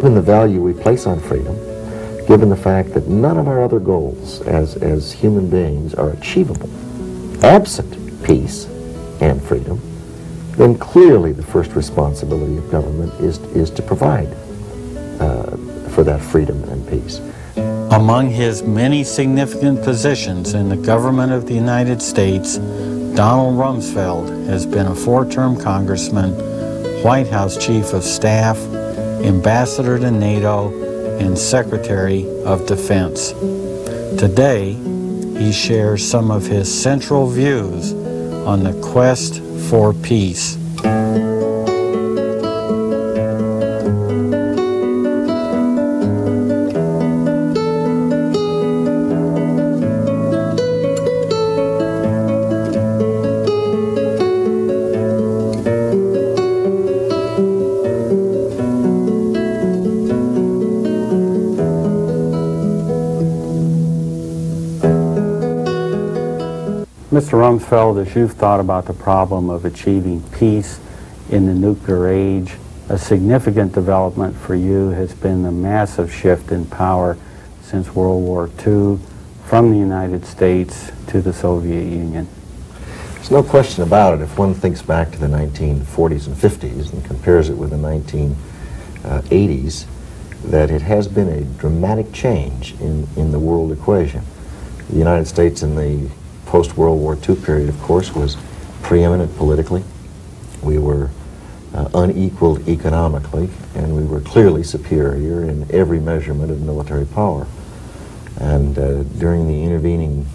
Given the value we place on freedom, given the fact that none of our other goals as, as human beings are achievable absent peace and freedom, then clearly the first responsibility of government is, is to provide uh, for that freedom and peace. Among his many significant positions in the government of the United States, Donald Rumsfeld has been a four-term congressman, White House Chief of Staff, Ambassador to NATO, and Secretary of Defense. Today, he shares some of his central views on the quest for peace. Mr. Rumsfeld, as you've thought about the problem of achieving peace in the nuclear age, a significant development for you has been the massive shift in power since World War II from the United States to the Soviet Union. There's no question about it. If one thinks back to the 1940s and 50s and compares it with the 1980s, that it has been a dramatic change in, in the world equation. The United States in the post-World War II period, of course, was preeminent politically. We were uh, unequaled economically, and we were clearly superior in every measurement of military power. And uh, during the intervening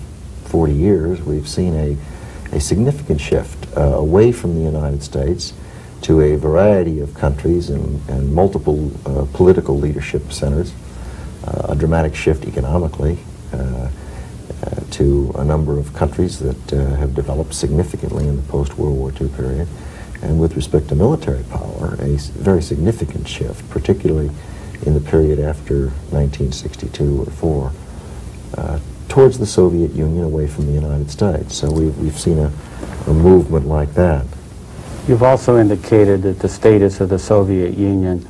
40 years, we've seen a, a significant shift uh, away from the United States to a variety of countries and, and multiple uh, political leadership centers, uh, a dramatic shift economically, uh, to a number of countries that uh, have developed significantly in the post-World War II period. And with respect to military power, a very significant shift, particularly in the period after 1962 or 4, uh, towards the Soviet Union away from the United States. So we've, we've seen a, a movement like that. You've also indicated that the status of the Soviet Union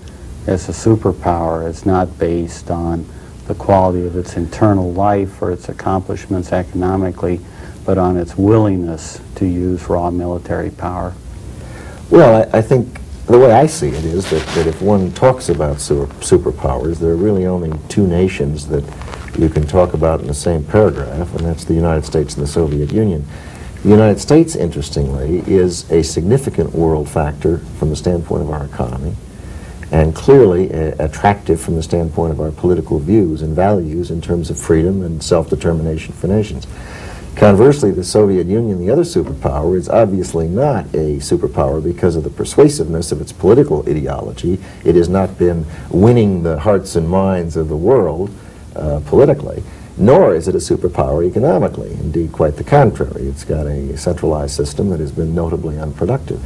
as a superpower is not based on the quality of its internal life or its accomplishments economically, but on its willingness to use raw military power? Well, I, I think the way I see it is that, that if one talks about super, superpowers, there are really only two nations that you can talk about in the same paragraph, and that's the United States and the Soviet Union. The United States, interestingly, is a significant world factor from the standpoint of our economy and clearly uh, attractive from the standpoint of our political views and values in terms of freedom and self-determination for nations. Conversely, the Soviet Union, the other superpower, is obviously not a superpower because of the persuasiveness of its political ideology. It has not been winning the hearts and minds of the world uh, politically, nor is it a superpower economically. Indeed, quite the contrary. It's got a centralized system that has been notably unproductive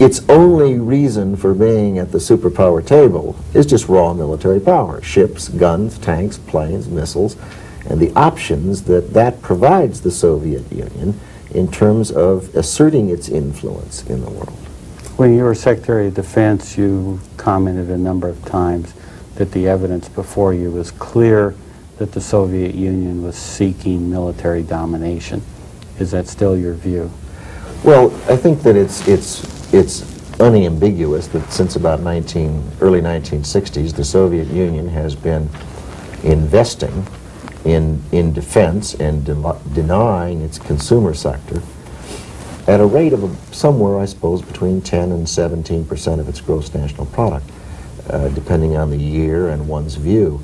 its only reason for being at the superpower table is just raw military power ships, guns, tanks, planes, missiles, and the options that that provides the Soviet Union in terms of asserting its influence in the world. When you were Secretary of Defense, you commented a number of times that the evidence before you was clear that the Soviet Union was seeking military domination. Is that still your view? Well, I think that it's, it's it's unambiguous that since about 19, early 1960s, the Soviet Union has been investing in, in defense and de denying its consumer sector at a rate of a, somewhere, I suppose, between 10 and 17 percent of its gross national product, uh, depending on the year and one's view.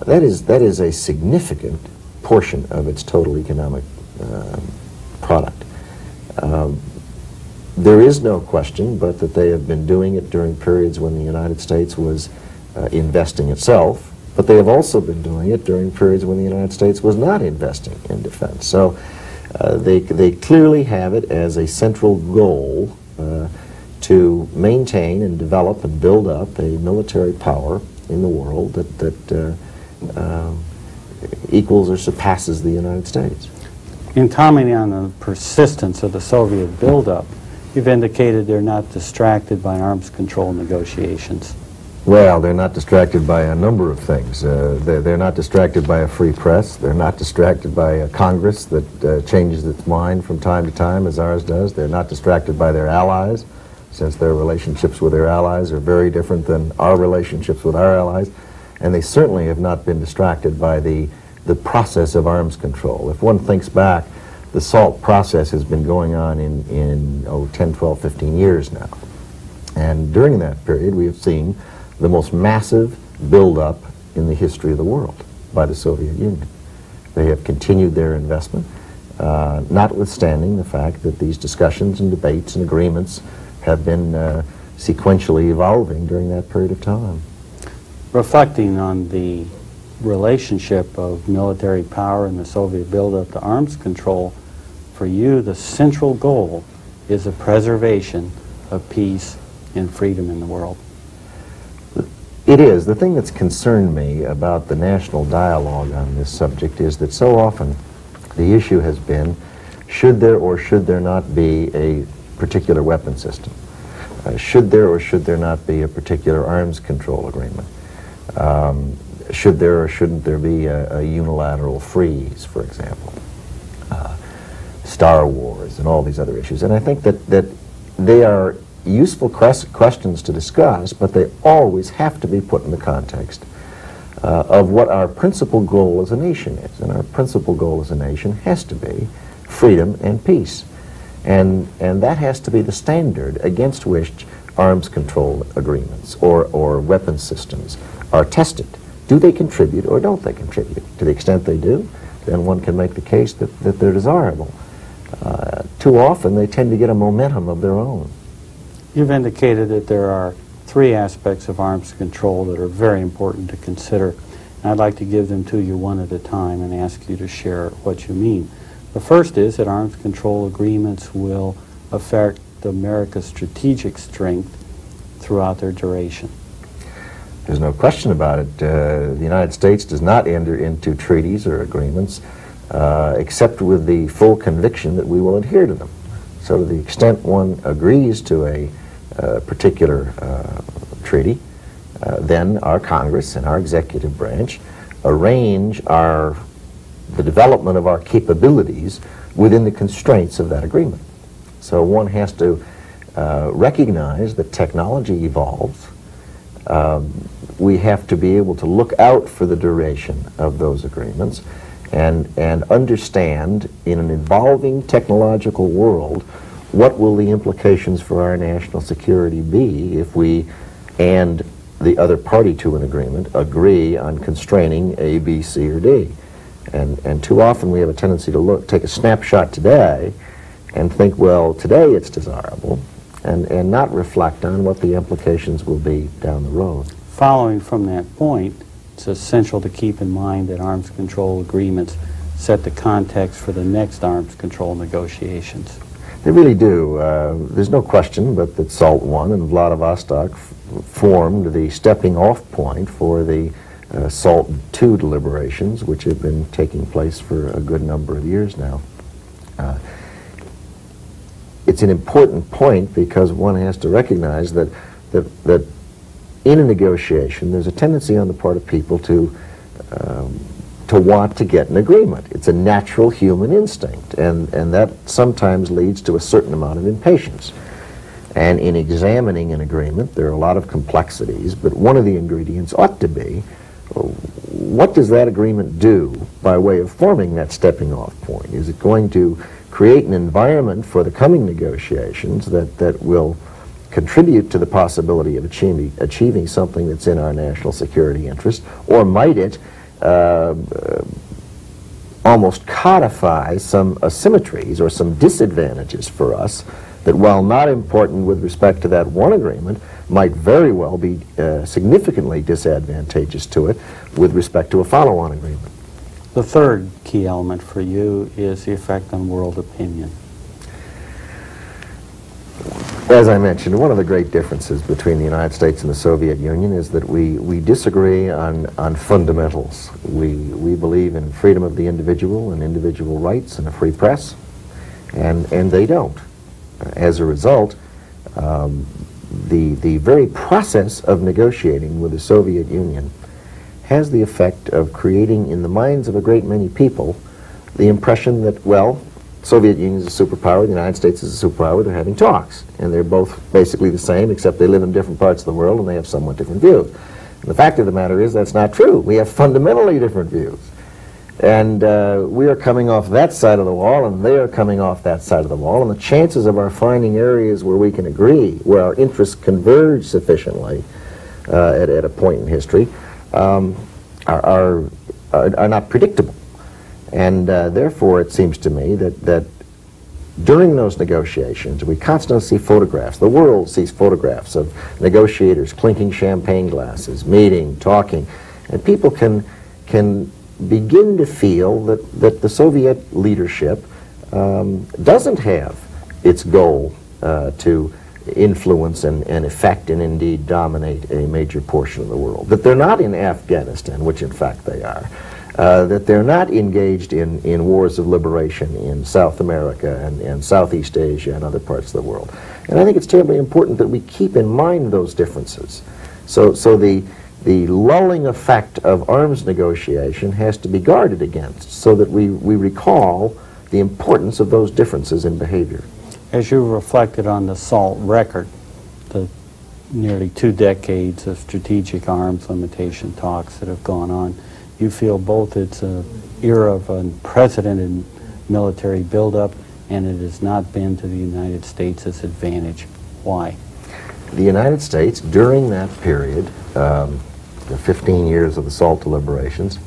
That is, that is a significant portion of its total economic uh, product. There is no question but that they have been doing it during periods when the United States was uh, investing itself, but they have also been doing it during periods when the United States was not investing in defense. So uh, they, they clearly have it as a central goal uh, to maintain and develop and build up a military power in the world that, that uh, um, equals or surpasses the United States. In commenting on the persistence of the Soviet buildup, You've indicated they're not distracted by arms control negotiations. Well, they're not distracted by a number of things. Uh, they're, they're not distracted by a free press. They're not distracted by a Congress that uh, changes its mind from time to time, as ours does. They're not distracted by their allies, since their relationships with their allies are very different than our relationships with our allies. And they certainly have not been distracted by the, the process of arms control. If one thinks back, the SALT process has been going on in, in oh, 10, 12, 15 years now. And during that period, we have seen the most massive buildup in the history of the world by the Soviet Union. They have continued their investment, uh, notwithstanding the fact that these discussions and debates and agreements have been uh, sequentially evolving during that period of time. Reflecting on the relationship of military power and the Soviet buildup to arms control, for you, the central goal is the preservation of peace and freedom in the world. It is. The thing that's concerned me about the national dialogue on this subject is that so often the issue has been should there or should there not be a particular weapon system? Uh, should there or should there not be a particular arms control agreement? Um, should there or shouldn't there be a, a unilateral freeze, for example? Uh, Star Wars and all these other issues. And I think that, that they are useful questions to discuss, but they always have to be put in the context uh, of what our principal goal as a nation is. And our principal goal as a nation has to be freedom and peace. And, and that has to be the standard against which arms control agreements or, or weapons systems are tested. Do they contribute or don't they contribute? To the extent they do, then one can make the case that, that they're desirable. Uh, too often they tend to get a momentum of their own. You've indicated that there are three aspects of arms control that are very important to consider. And I'd like to give them to you one at a time and ask you to share what you mean. The first is that arms control agreements will affect America's strategic strength throughout their duration. There's no question about it. Uh, the United States does not enter into treaties or agreements uh, except with the full conviction that we will adhere to them. So to the extent one agrees to a uh, particular uh, treaty, uh, then our Congress and our executive branch arrange our, the development of our capabilities within the constraints of that agreement. So one has to uh, recognize that technology evolves. Um, we have to be able to look out for the duration of those agreements and, and understand in an evolving technological world what will the implications for our national security be if we and the other party to an agreement agree on constraining A, B, C, or D. And, and too often we have a tendency to look, take a snapshot today and think, well, today it's desirable, and, and not reflect on what the implications will be down the road. Following from that point, it's essential to keep in mind that arms control agreements set the context for the next arms control negotiations. They really do. Uh, there's no question but that SALT I and Vladivostok formed the stepping off point for the uh, SALT II deliberations, which have been taking place for a good number of years now. Uh, it's an important point because one has to recognize that, that, that in a negotiation, there's a tendency on the part of people to um, to want to get an agreement. It's a natural human instinct, and, and that sometimes leads to a certain amount of impatience. And in examining an agreement, there are a lot of complexities, but one of the ingredients ought to be what does that agreement do by way of forming that stepping off point? Is it going to create an environment for the coming negotiations that, that will contribute to the possibility of achieving, achieving something that's in our national security interest, or might it uh, almost codify some asymmetries or some disadvantages for us that while not important with respect to that one agreement, might very well be uh, significantly disadvantageous to it with respect to a follow-on agreement. The third key element for you is the effect on world opinion. As I mentioned, one of the great differences between the United States and the Soviet Union is that we, we disagree on, on fundamentals. We, we believe in freedom of the individual and individual rights and a free press, and, and they don't. As a result, um, the, the very process of negotiating with the Soviet Union has the effect of creating in the minds of a great many people the impression that, well, Soviet Union is a superpower, the United States is a superpower, they're having talks. And they're both basically the same, except they live in different parts of the world and they have somewhat different views. And the fact of the matter is that's not true. We have fundamentally different views. And uh, we are coming off that side of the wall, and they are coming off that side of the wall. And the chances of our finding areas where we can agree, where our interests converge sufficiently uh, at, at a point in history, um, are, are, are, are not predictable. And uh, therefore, it seems to me that, that during those negotiations, we constantly see photographs. The world sees photographs of negotiators clinking champagne glasses, meeting, talking, and people can, can begin to feel that, that the Soviet leadership um, doesn't have its goal uh, to influence and, and affect and indeed dominate a major portion of the world. That they're not in Afghanistan, which in fact they are. Uh, that they're not engaged in, in wars of liberation in South America and, and Southeast Asia and other parts of the world. And I think it's terribly important that we keep in mind those differences. So, so the, the lulling effect of arms negotiation has to be guarded against so that we, we recall the importance of those differences in behavior. As you reflected on the SALT record, the nearly two decades of strategic arms limitation talks that have gone on, you feel both it's an era of unprecedented military buildup and it has not been to the United States' advantage. Why? The United States, during that period, um, the 15 years of the SALT deliberations,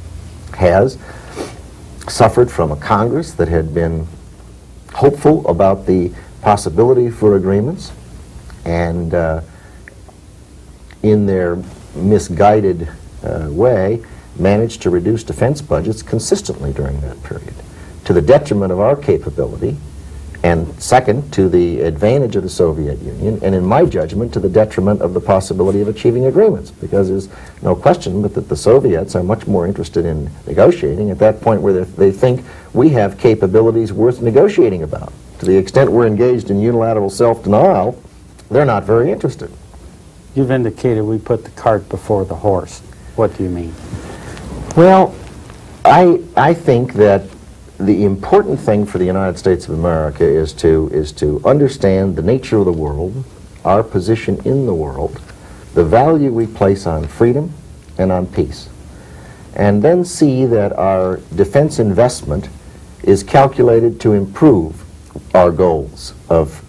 has suffered from a Congress that had been hopeful about the possibility for agreements and uh, in their misguided uh, way managed to reduce defense budgets consistently during that period to the detriment of our capability and second, to the advantage of the Soviet Union, and in my judgment, to the detriment of the possibility of achieving agreements, because there's no question but that the Soviets are much more interested in negotiating at that point where they think we have capabilities worth negotiating about. To the extent we're engaged in unilateral self-denial, they're not very interested. You've indicated we put the cart before the horse. What do you mean? Well, I, I think that the important thing for the United States of America is to, is to understand the nature of the world, our position in the world, the value we place on freedom and on peace, and then see that our defense investment is calculated to improve our goals of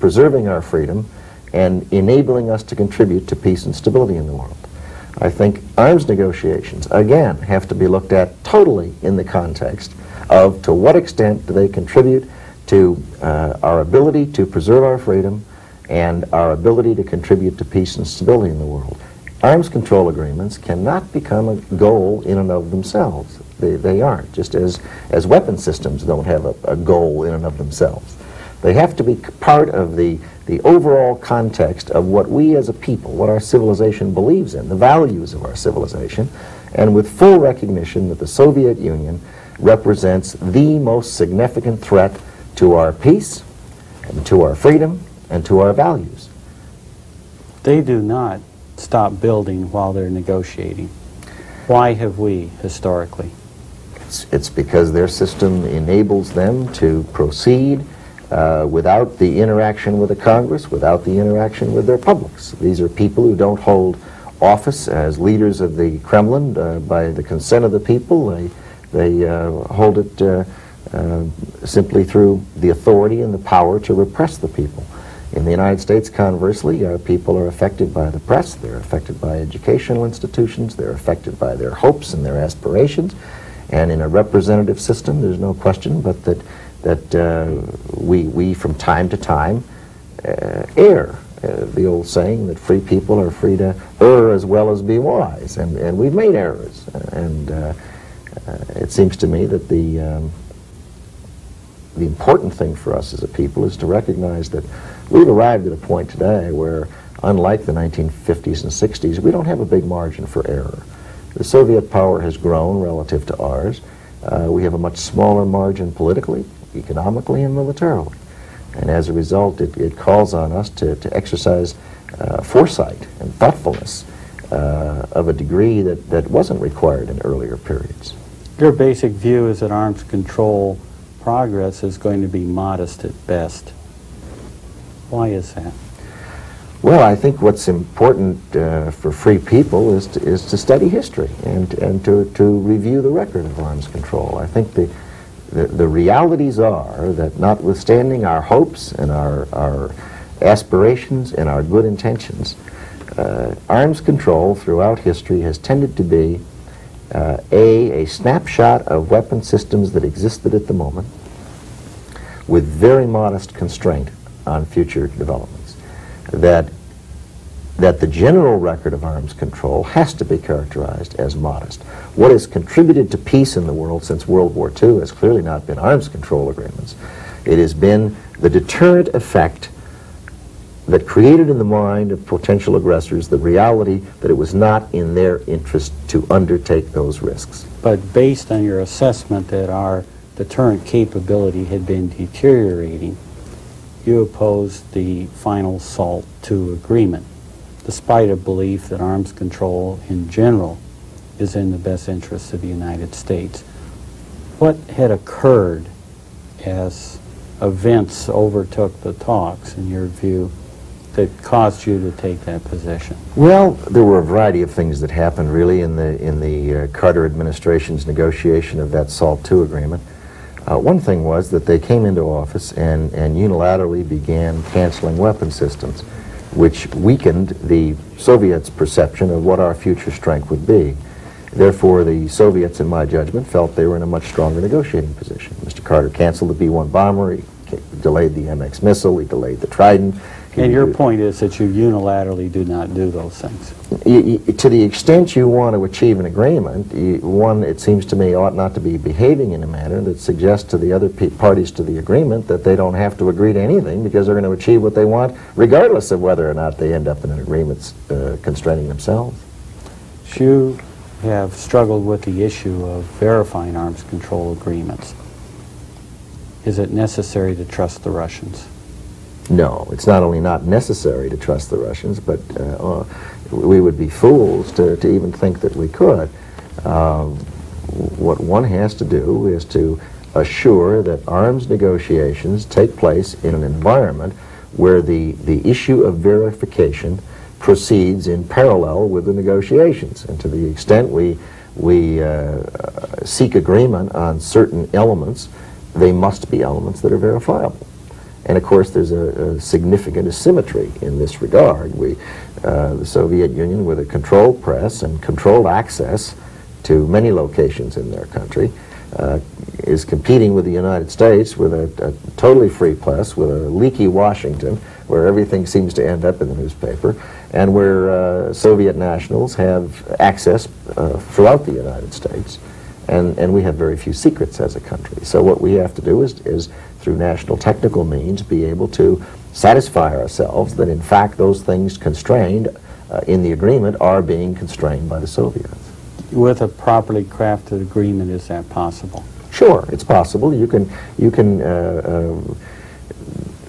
preserving our freedom and enabling us to contribute to peace and stability in the world. I think arms negotiations, again, have to be looked at totally in the context of to what extent do they contribute to uh, our ability to preserve our freedom and our ability to contribute to peace and stability in the world. Arms control agreements cannot become a goal in and of themselves. They, they aren't, just as, as weapon systems don't have a, a goal in and of themselves. They have to be part of the, the overall context of what we as a people, what our civilization believes in, the values of our civilization, and with full recognition that the Soviet Union represents the most significant threat to our peace, and to our freedom, and to our values. They do not stop building while they're negotiating. Why have we, historically? It's, it's because their system enables them to proceed uh, without the interaction with the Congress, without the interaction with their publics. These are people who don't hold office as leaders of the Kremlin uh, by the consent of the people. They they uh, hold it uh, uh, simply through the authority and the power to repress the people. In the United States, conversely, our people are affected by the press, they're affected by educational institutions, they're affected by their hopes and their aspirations, and in a representative system, there's no question but that, that uh, we, we, from time to time, uh, err. Uh, the old saying that free people are free to err as well as be wise, and, and we've made errors. And uh, it seems to me that the, um, the important thing for us as a people is to recognize that we've arrived at a point today where, unlike the 1950s and 60s, we don't have a big margin for error. The Soviet power has grown relative to ours. Uh, we have a much smaller margin politically, economically, and militarily. And as a result, it, it calls on us to, to exercise uh, foresight and thoughtfulness uh, of a degree that, that wasn't required in earlier periods. Your basic view is that arms control progress is going to be modest at best. Why is that? Well, I think what's important uh, for free people is to, is to study history and, and to, to review the record of arms control. I think the, the, realities are that notwithstanding our hopes and our, our aspirations and our good intentions, uh, arms control throughout history has tended to be uh, A, a snapshot of weapon systems that existed at the moment with very modest constraint on future developments. That, that the general record of arms control has to be characterized as modest. What has contributed to peace in the world since World War II has clearly not been arms control agreements. It has been the deterrent effect that created in the mind of potential aggressors the reality that it was not in their interest to undertake those risks. But based on your assessment that our deterrent capability had been deteriorating, you opposed the final SALT II agreement, despite a belief that arms control in general is in the best interests of the United States. What had occurred as events overtook the talks, in your view, that caused you to take that position? Well, there were a variety of things that happened really in the in the uh, Carter administration's negotiation of that SALT II agreement. Uh, one thing was that they came into office and, and unilaterally began canceling weapon systems, which weakened the Soviets' perception of what our future strength would be. Therefore, the Soviets, in my judgment, felt they were in a much stronger negotiating position. Mr. Carter canceled the B-1 bomber, he delayed the MX missile, he delayed the Trident, and your point is that you unilaterally do not do those things. You, you, to the extent you want to achieve an agreement, you, one, it seems to me, ought not to be behaving in a manner that suggests to the other parties to the agreement that they don't have to agree to anything because they're going to achieve what they want, regardless of whether or not they end up in an agreement uh, constraining themselves. You have struggled with the issue of verifying arms control agreements. Is it necessary to trust the Russians? No, it's not only not necessary to trust the Russians, but uh, uh, we would be fools to, to even think that we could. Um, what one has to do is to assure that arms negotiations take place in an environment where the, the issue of verification proceeds in parallel with the negotiations. And to the extent we, we uh, seek agreement on certain elements, they must be elements that are verifiable. And of course, there's a, a significant asymmetry in this regard. We, uh, the Soviet Union, with a controlled press and controlled access to many locations in their country, uh, is competing with the United States with a, a, totally free press, with a leaky Washington, where everything seems to end up in the newspaper, and where uh, Soviet nationals have access uh, throughout the United States. And, and we have very few secrets as a country. So what we have to do is, is through national technical means, be able to satisfy ourselves that in fact those things constrained uh, in the agreement are being constrained by the Soviets. With a properly crafted agreement, is that possible? Sure, it's possible. You can, you can, uh, uh,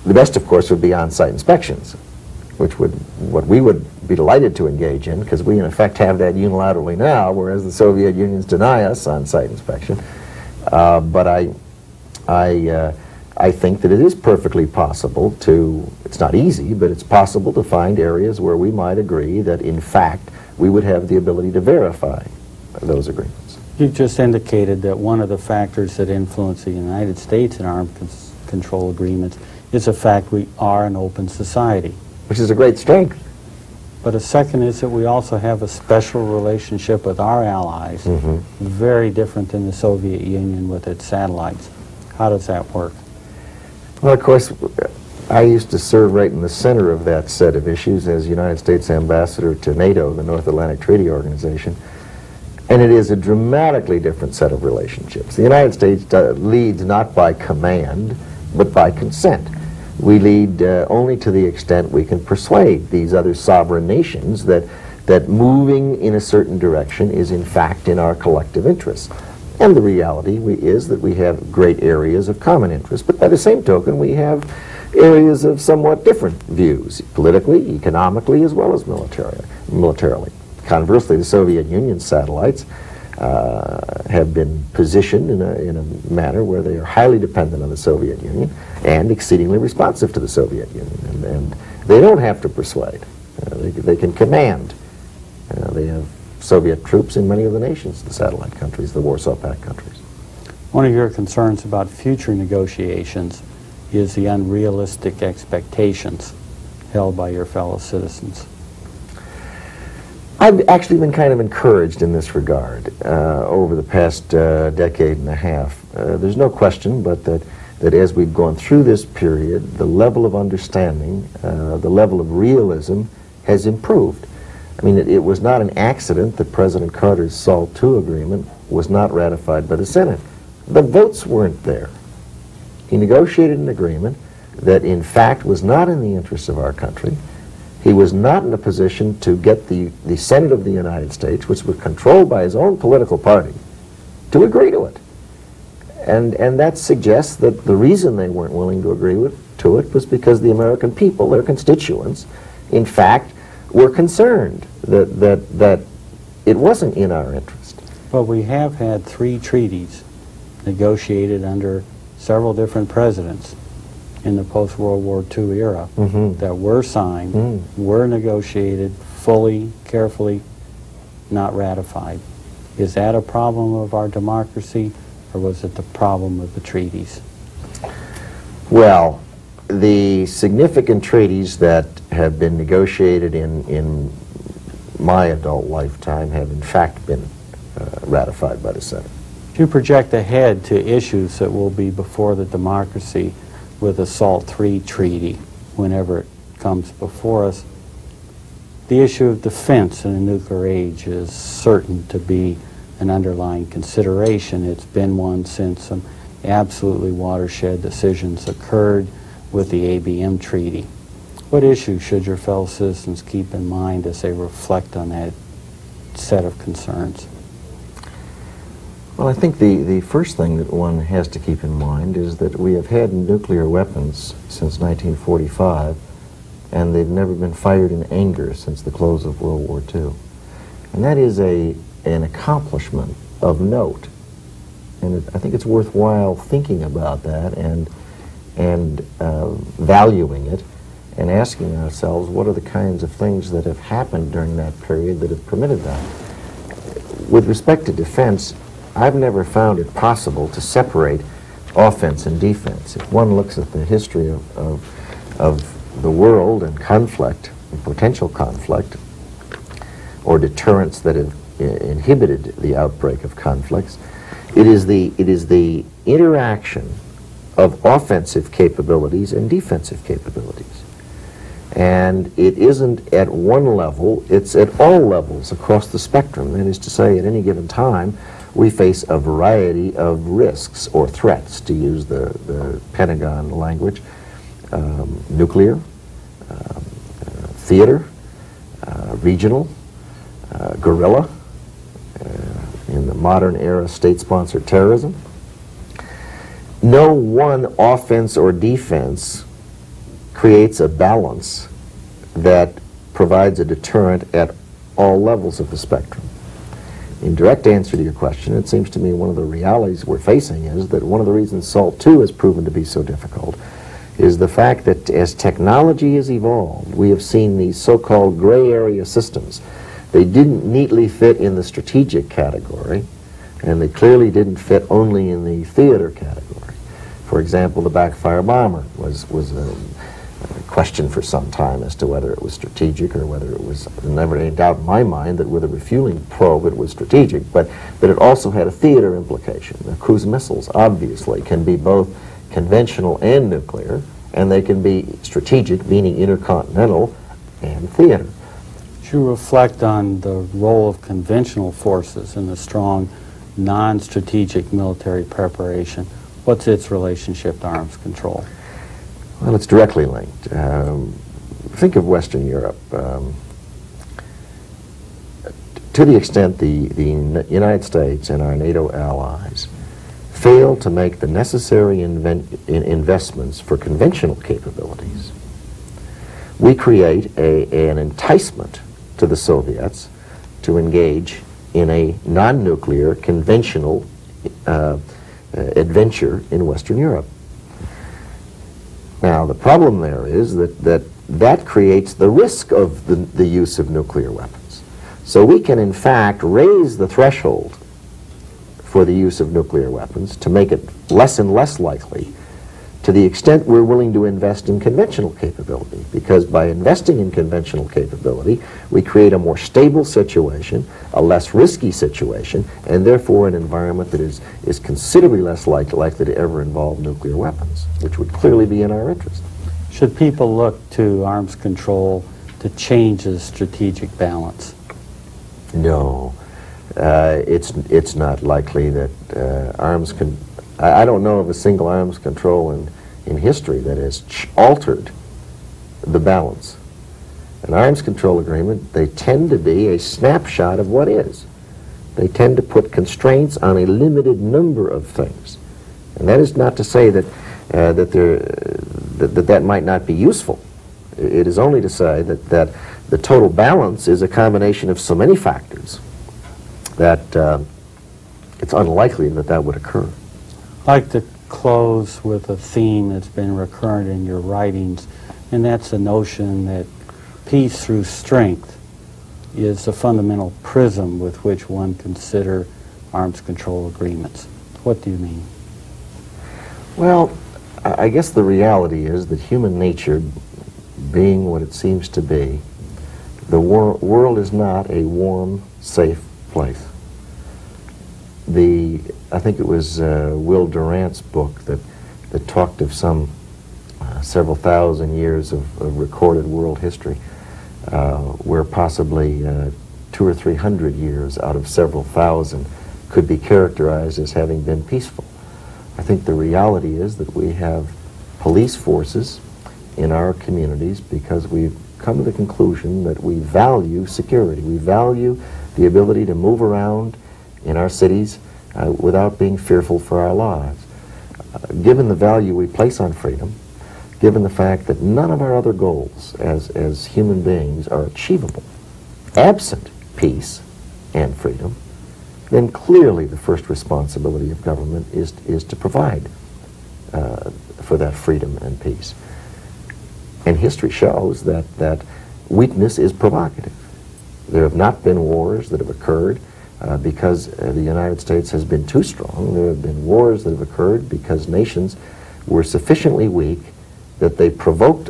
the best of course would be on-site inspections, which would, what we would be delighted to engage in, because we in effect have that unilaterally now, whereas the Soviet unions deny us on-site inspection. Uh, but I, I, uh, I think that it is perfectly possible to, it's not easy, but it's possible to find areas where we might agree that in fact we would have the ability to verify those agreements. You just indicated that one of the factors that influence the United States in arms control agreements is the fact we are an open society. Which is a great strength. But a second is that we also have a special relationship with our allies, mm -hmm. very different than the Soviet Union with its satellites. How does that work? Well, of course, I used to serve right in the center of that set of issues as United States Ambassador to NATO, the North Atlantic Treaty Organization. And it is a dramatically different set of relationships. The United States leads not by command, but by consent. We lead uh, only to the extent we can persuade these other sovereign nations that, that moving in a certain direction is in fact in our collective interests. And the reality we, is that we have great areas of common interest, but by the same token, we have areas of somewhat different views, politically, economically, as well as military, militarily. Conversely, the Soviet Union satellites uh, have been positioned in a, in a manner where they are highly dependent on the Soviet Union and exceedingly responsive to the Soviet Union. And, and they don't have to persuade. Uh, they, they can command. Uh, they have Soviet troops in many of the nations, the satellite countries, the Warsaw Pact countries. One of your concerns about future negotiations is the unrealistic expectations held by your fellow citizens. I've actually been kind of encouraged in this regard uh, over the past uh, decade and a half. Uh, there's no question but that, that as we've gone through this period, the level of understanding, uh, the level of realism has improved. I mean, it, it, was not an accident that President Carter's SALT II agreement was not ratified by the Senate. The votes weren't there. He negotiated an agreement that, in fact, was not in the interests of our country, he was not in a position to get the, the Senate of the United States, which was controlled by his own political party, to agree to it. And, and that suggests that the reason they weren't willing to agree with, to it was because the American people, their constituents, in fact, were concerned that, that, that it wasn't in our interest. But we have had three treaties negotiated under several different presidents in the post-World War II era mm -hmm. that were signed, mm. were negotiated fully, carefully, not ratified. Is that a problem of our democracy, or was it the problem of the treaties? Well, the significant treaties that have been negotiated in, in my adult lifetime have in fact been uh, ratified by the Senate. To project ahead to issues that will be before the democracy with the SALT III treaty whenever it comes before us. The issue of defense in a nuclear age is certain to be an underlying consideration. It's been one since some absolutely watershed decisions occurred with the ABM treaty. What issues should your fellow citizens keep in mind as they reflect on that set of concerns? Well, I think the, the first thing that one has to keep in mind is that we have had nuclear weapons since 1945, and they've never been fired in anger since the close of World War II. And that is a, an accomplishment of note. And it, I think it's worthwhile thinking about that and, and uh, valuing it and asking ourselves what are the kinds of things that have happened during that period that have permitted that. With respect to defense, I've never found it possible to separate offense and defense. If one looks at the history of, of, of the world and conflict, and potential conflict, or deterrents that have inhibited the outbreak of conflicts, it is the, it is the interaction of offensive capabilities and defensive capabilities. And it isn't at one level, it's at all levels across the spectrum. That is to say, at any given time, we face a variety of risks or threats, to use the, the Pentagon language. Um, nuclear, uh, theater, uh, regional, uh, guerrilla, uh, in the modern era, state-sponsored terrorism. No one offense or defense creates a balance that provides a deterrent at all levels of the spectrum in direct answer to your question, it seems to me one of the realities we're facing is that one of the reasons SALT II has proven to be so difficult is the fact that as technology has evolved, we have seen these so-called gray area systems. They didn't neatly fit in the strategic category, and they clearly didn't fit only in the theater category. For example, the backfire bomber was, was a question for some time as to whether it was strategic or whether it was, never any doubt in my mind that with a refueling probe it was strategic, but, but it also had a theater implication. The cruise missiles, obviously, can be both conventional and nuclear, and they can be strategic, meaning intercontinental, and theater. Should You reflect on the role of conventional forces in the strong non-strategic military preparation. What's its relationship to arms control? Well, it's directly linked. Um, think of Western Europe. Um, to the extent the, the United States and our NATO allies fail to make the necessary in investments for conventional capabilities, we create a, an enticement to the Soviets to engage in a non-nuclear, conventional uh, Uh, adventure in Western Europe. Now, the problem there is that that, that creates the risk of the, the use of nuclear weapons. So we can, in fact, raise the threshold for the use of nuclear weapons to make it less and less likely to the extent we're willing to invest in conventional capability. Because by investing in conventional capability, we create a more stable situation, a less risky situation, and therefore an environment that is, is considerably less like, likely to ever involve nuclear weapons, which would clearly be in our interest. Should people look to arms control to change the strategic balance? No. Uh, it's, it's not likely that uh, arms can. I, I don't know of a single arms control in, in history that has altered the balance. An arms control agreement, they tend to be a snapshot of what is. They tend to put constraints on a limited number of things. And that is not to say that, uh, that, there, that, that that might not be useful. It is only to say that, that the total balance is a combination of so many factors that uh, it's unlikely that that would occur. Like to close with a theme that's been recurrent in your writings, and that's the notion that peace through strength is the fundamental prism with which one consider arms control agreements. What do you mean? Well, I guess the reality is that human nature, being what it seems to be, the wor- world is not a warm, safe place. The, I think it was uh, Will Durant's book that, that talked of some uh, several thousand years of, of recorded world history, uh, where possibly uh, two or three hundred years out of several thousand could be characterized as having been peaceful. I think the reality is that we have police forces in our communities because we've come to the conclusion that we value security. We value the ability to move around in our cities uh, without being fearful for our lives. Uh, given the value we place on freedom, given the fact that none of our other goals as, as human beings are achievable absent peace and freedom, then clearly the first responsibility of government is, is to provide uh, for that freedom and peace. And history shows that, that weakness is provocative. There have not been wars that have occurred uh, because uh, the United States has been too strong. There have been wars that have occurred because nations were sufficiently weak that they provoked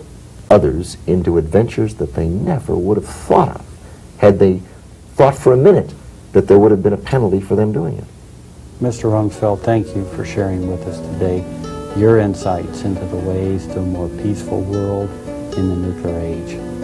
others into adventures that they never would have thought of had they thought for a minute that there would have been a penalty for them doing it. Mr. Rumsfeld, thank you for sharing with us today your insights into the ways to a more peaceful world in the nuclear age.